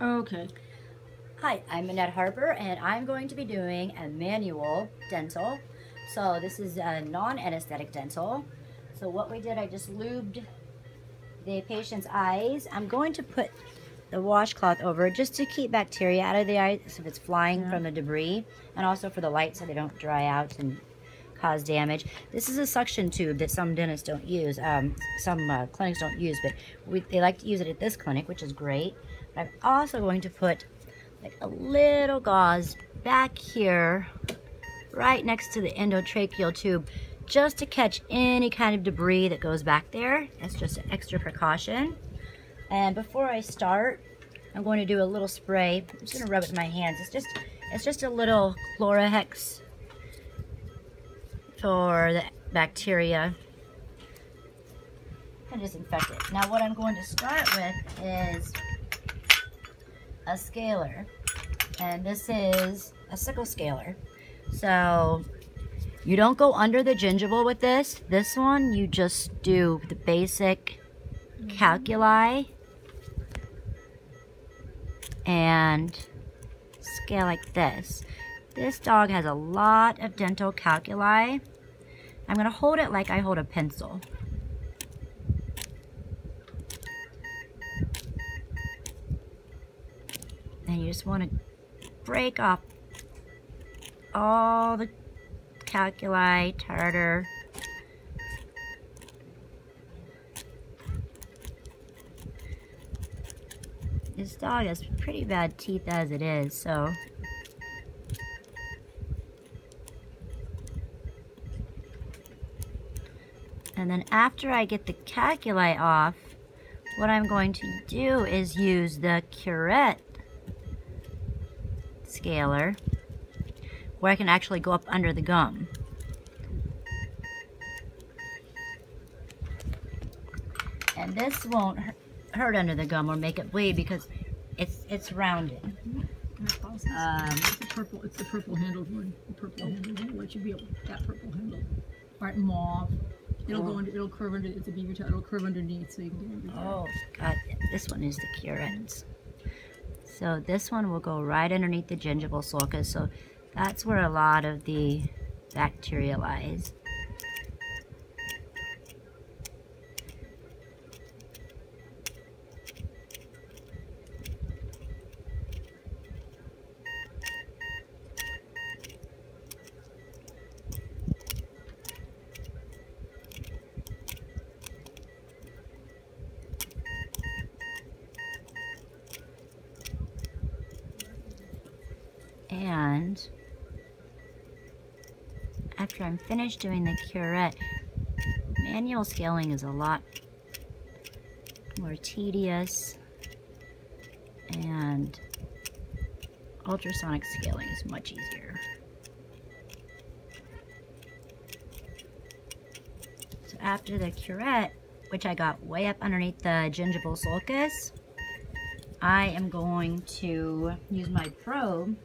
Oh, okay. Hi, I'm Annette Harper, and I'm going to be doing a manual dental. So this is a non-anesthetic dental. So what we did, I just lubed the patient's eyes. I'm going to put the washcloth over just to keep bacteria out of the eyes if it's flying Yeah. from the debris, and also for the light so they don't dry out and cause damage. This is a suction tube that some dentists don't use, um, some uh, clinics don't use, but we, they like to use it at this clinic, which is great. But I'm also going to put like a little gauze back here, right next to the endotracheal tube, just to catch any kind of debris that goes back there. That's just an extra precaution. And before I start, I'm going to do a little spray. I'm just gonna rub it in my hands. It's just, it's just a little Chlorohex for the bacteria and disinfect it. Now what I'm going to start with is a scaler and this is a sickle scaler. So you don't go under the gingival with this. This one you just do the basic mm-hmm. calculi and scale like this. This dog has a lot of dental calculi. I'm going to hold it like I hold a pencil. And you just want to break off all the calculi, tartar. This dog has pretty bad teeth as it is, so And then after I get the calculi off, what I'm going to do is use the curette scaler where I can actually go up under the gum. And this won't hurt under the gum or make it bleed because it's it's rounded. Um, it's the purple. It's the purple handled one. The purple handled one. What should be that purple handle? Right, mauve. It'll go under. It'll curve under. It's a beaver tail. It'll curve underneath, so you can get under there. Oh, God, this one is the curette. So this one will go right underneath the gingival sulcus. So that's where a lot of the bacteria lies. And after I'm finished doing the curette, manual scaling is a lot more tedious and ultrasonic scaling is much easier. So after the curette, which I got way up underneath the gingival sulcus, I am going to use my probe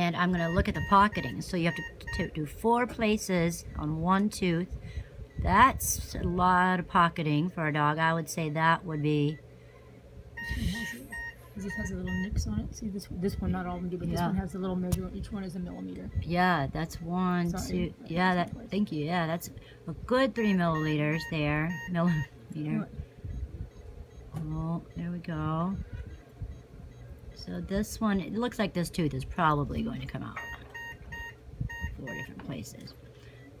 and I'm going to look at the pocketing. So you have to, to do four places on one tooth. That's a lot of pocketing for a dog. I would say that would be, This has a little nicks on it. See this this one, not all of them do, but this one has a little measure. Each one is a millimeter. yeah, that's one, Sorry. two, yeah, that, thank you, yeah, that's a good three milliliters there, millimeter. Oh, there we go. So this one, it looks like this tooth is probably going to come out. Four different places.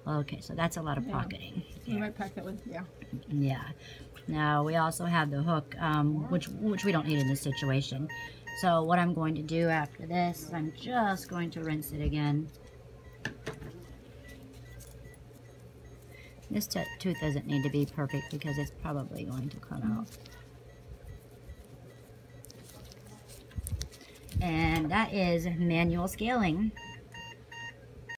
Okay, so that's a lot of Yeah. pocketing. You might pack that with yeah. Yeah. Now we also have the hook, um, which which we don't need in this situation. So what I'm going to do after this, I'm just going to rinse it again. This tooth doesn't need to be perfect because it's probably going to come out. And that is manual scaling.